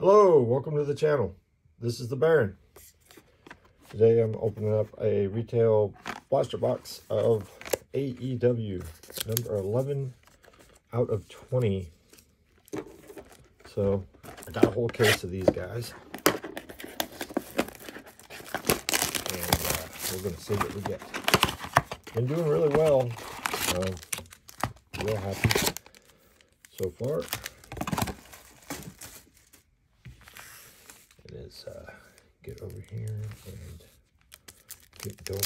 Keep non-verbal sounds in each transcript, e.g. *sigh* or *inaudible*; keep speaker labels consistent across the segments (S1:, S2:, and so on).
S1: Hello, welcome to the channel. This is the Baron. Today I'm opening up a retail blaster box of AEW number 11 out of 20. So I got a whole case of these guys. And uh, we're going to see what we get. Been doing really well. Real happy so far. It is uh, get over here and get going.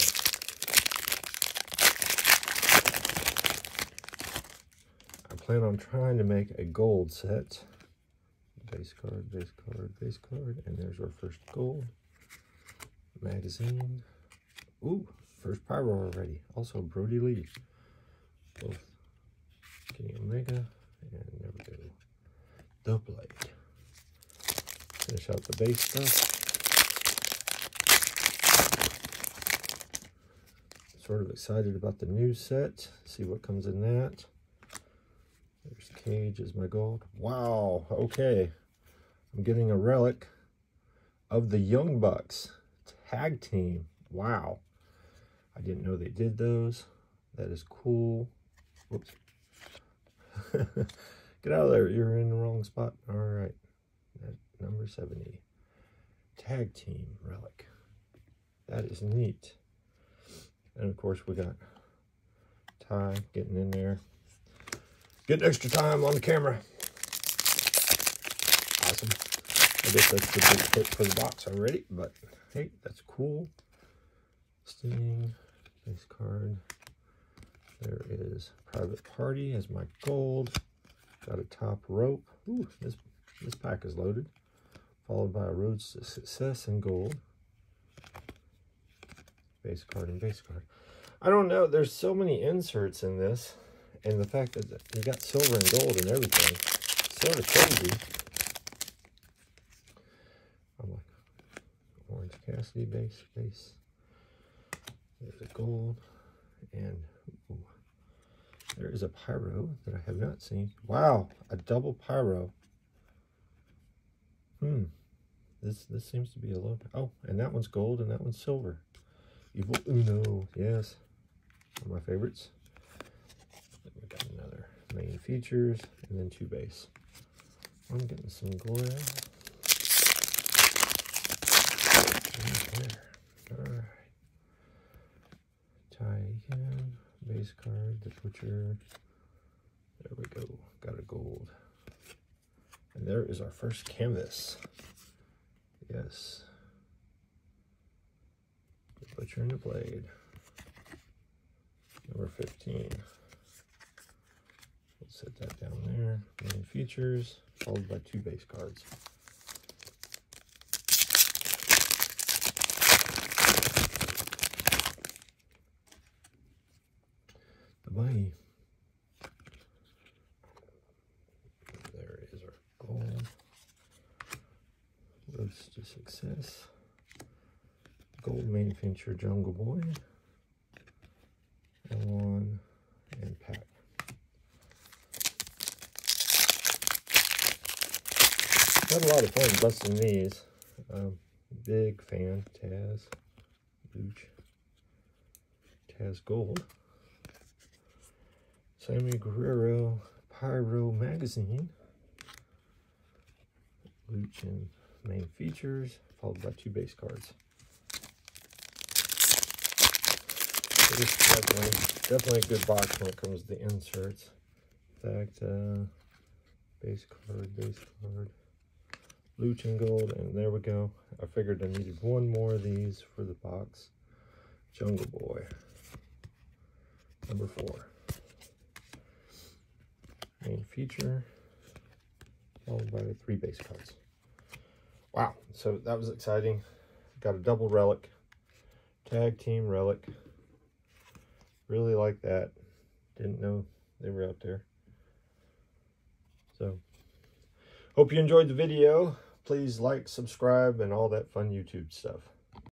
S1: I plan on trying to make a gold set. Base card, base card, base card, and there's our first gold. Magazine. Ooh, first pyro already. Also Brodie Lee. Both Kenny Omega, and there we go. The blade. Finish out the base stuff. Sort of excited about the new set. See what comes in that. There's Cage as my gold. Wow, okay. I'm getting a relic of the Young Bucks tag team. Wow. I didn't know they did those. That is cool. Whoops. *laughs* Get out of there. You're in the wrong spot. All right. Number 70. Tag team relic. That is neat. And of course, we got Ty getting in there. Getting extra time on the camera. Awesome. I guess that's the big hit for the box already, but hey, that's cool. Sting, base card. There is Private Party as my gold. Got a top rope. Ooh, this, this pack is loaded. Followed by a Road to Success in gold. Base card and base card. I don't know. There's so many inserts in this. And the fact that you got silver and gold and everything. Sort of crazy. I'm like, Orange Cassidy base, base. There's a gold. And ooh, there is a pyro that I have not seen. Wow, a double pyro. Hmm. This this seems to be a low. Oh, and that one's gold and that one's silver. Evil Uno, yes. One of my favorites. We got another main features and then two base. I'm getting some glare. Alright. Again. Base card, the butcher. There we go. Got a gold. And there is our first canvas. Yes. The butcher and the blade. Number 15. We'll set that down there. Main features, followed by two base cards. Bye. There is our gold. Road to success. Gold main feature Jungle Boy. One and Pat. Had a lot of fun busting these. Um, big fan, Taz, Luch, Taz Gold. Sammy Guevara Pyro Magazine. Luch and main features, followed by two base cards. This definitely, definitely a good box when it comes to the inserts. In fact, uh, base card, base card, Luch and gold, and there we go. I figured I needed one more of these for the box. Jungle Boy, number four main feature, followed by the three base cards. Wow, so that was exciting. Got a double relic, tag team relic. Really like that. Didn't know they were out there. So, hope you enjoyed the video. Please like, subscribe, and all that fun YouTube stuff.